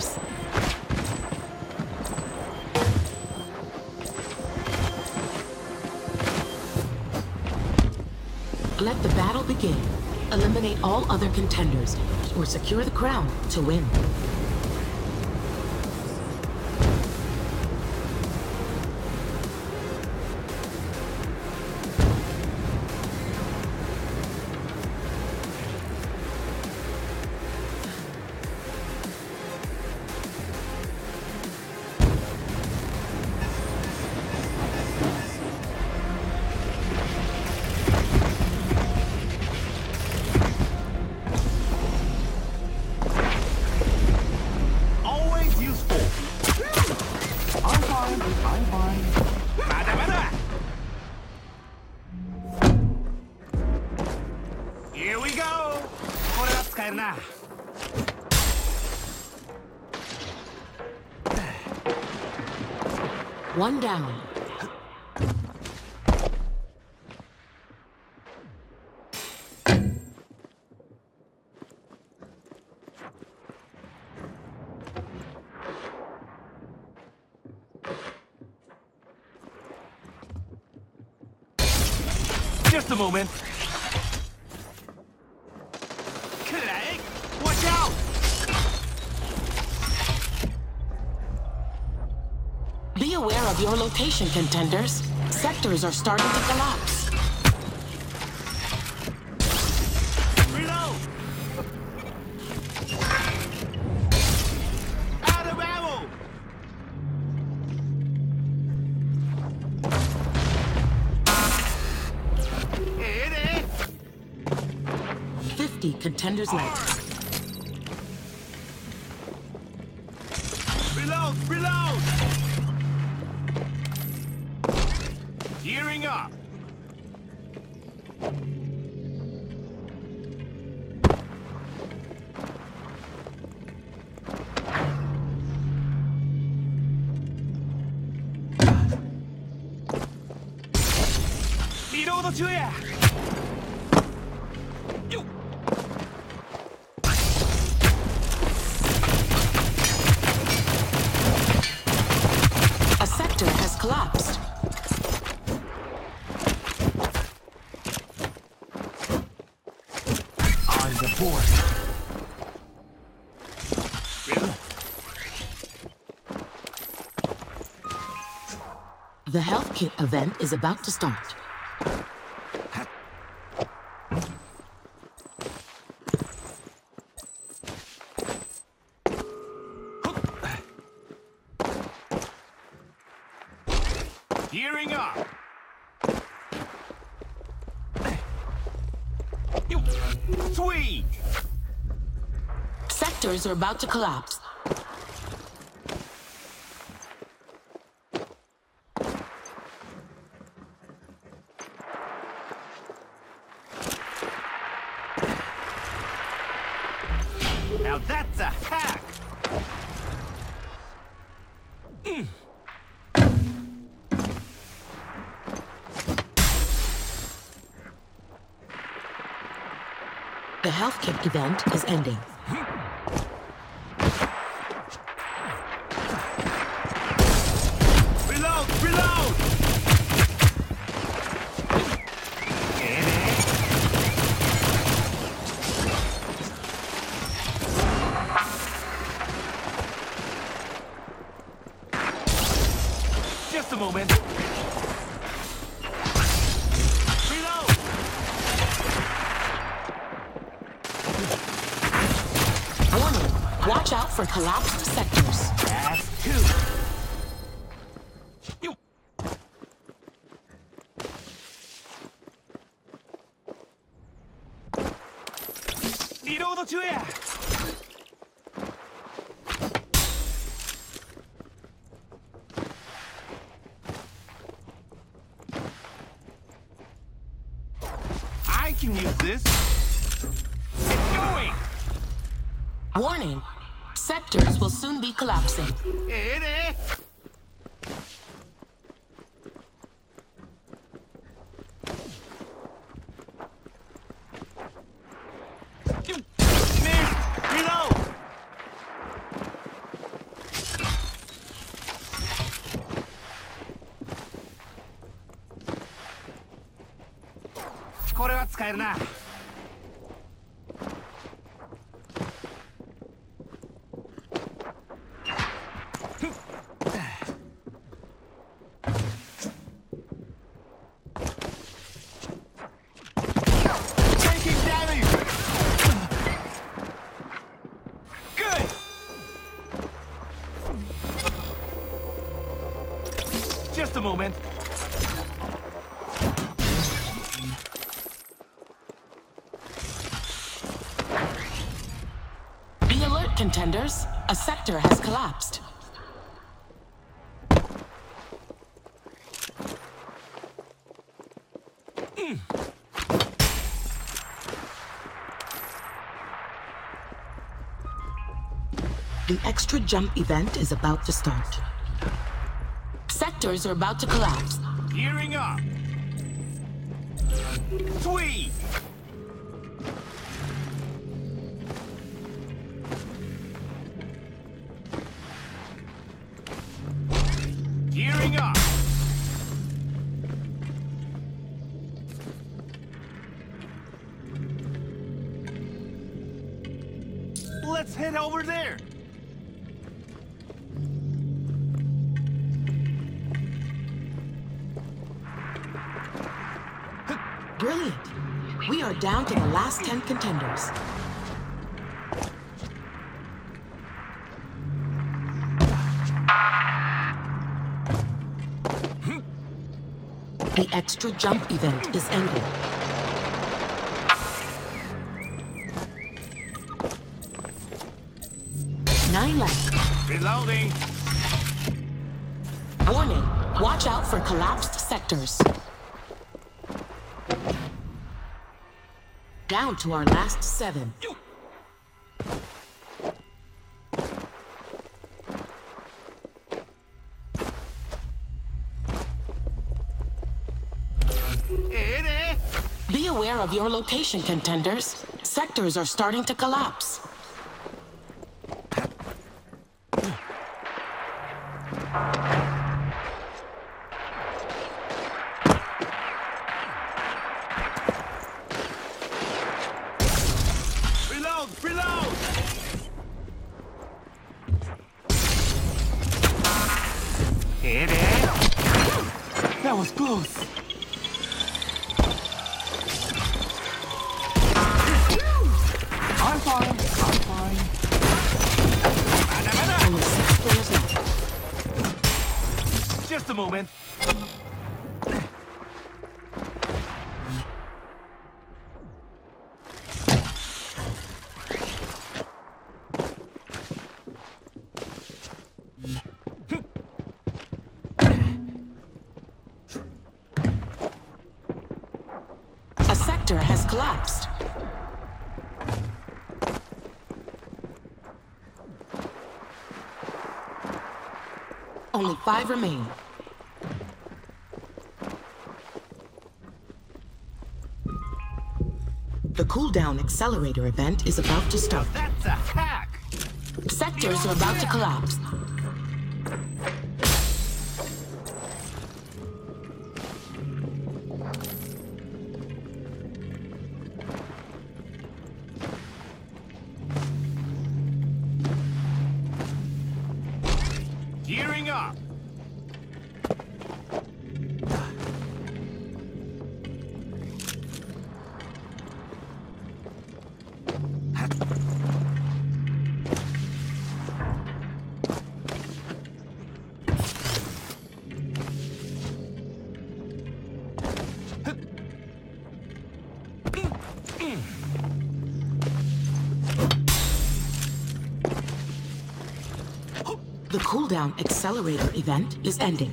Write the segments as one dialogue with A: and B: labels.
A: contenders. Let the battle begin. Eliminate all other contenders, or secure the crown to win. One down.
B: Just a moment.
A: Aware of your location, contenders. Sectors are starting to collapse. 50 contenders left.
B: Reload
A: A sector has collapsed.
B: On the board.
A: The health kit event is about to start.
B: Gearing up. Sweet.
A: Sectors are about to collapse.
B: Now that's a hack.
A: The health kit event is ending.
B: Reload. Reload. Just a moment.
A: For collapsed sectors.
B: That's two. You. Reload 中や I can use this. It's going.
A: Warning, reactors will soon be collapsing.
B: ええねこれは使えるな。Just a moment.
A: Be alert, contenders. A sector has collapsed. Hmm. The extra jump event is about to start. Sectors are about to collapse.
B: Gearing up. Three. Gearing up. Let's head over there.
A: Down to the last 10 contenders. The extra jump event is ending. Nine left.
B: Reloading.
A: Warning. Watch out for collapsed sectors. Down to our last seven. Be aware of your location, contenders. Sectors are starting to collapse.
B: Reload! Reload! Hey there. That was close. I'm fine. I'm fine. Just a moment.
A: A sector has collapsed. Only five remain. The cooldown accelerator event is about to start.
B: That's a hack.
A: Sectors are about to collapse.
B: Gearing up.
A: The cooldown accelerator event is ending.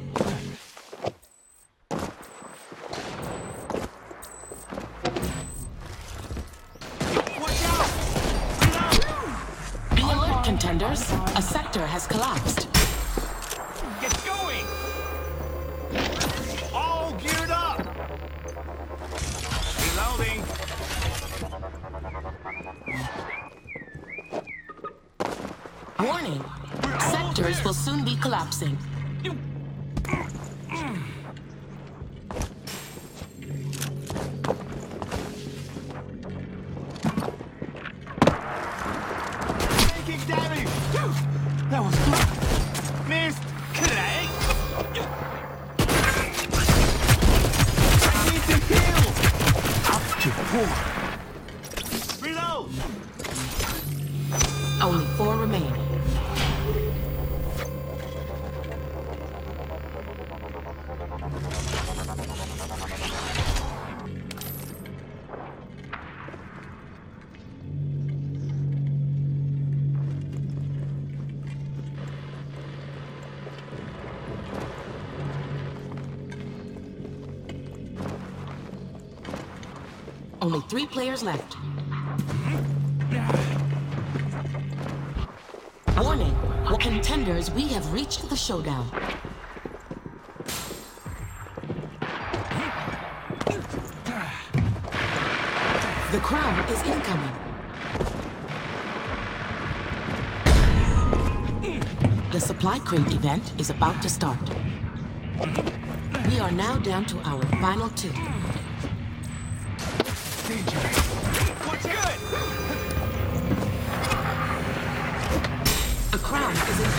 B: Watch out!
A: Be alert, contenders. A sector has collapsed.
B: Get going! All geared up! Reloading!
A: Warning. Sectors will soon be collapsing. Only three players left. Warning, contenders, we have reached the showdown. The crown is incoming. The supply crate event is about to start. We are now down to our final two.
B: A crown is in